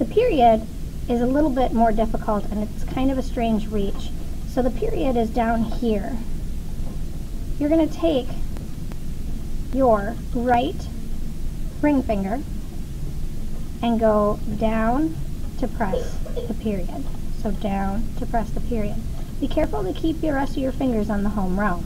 The period is a little bit more difficult and it's kind of a strange reach. So the period is down here. You're going to take your right ring finger and go down to press the period. So down to press the period. Be careful to keep the rest of your fingers on the home row.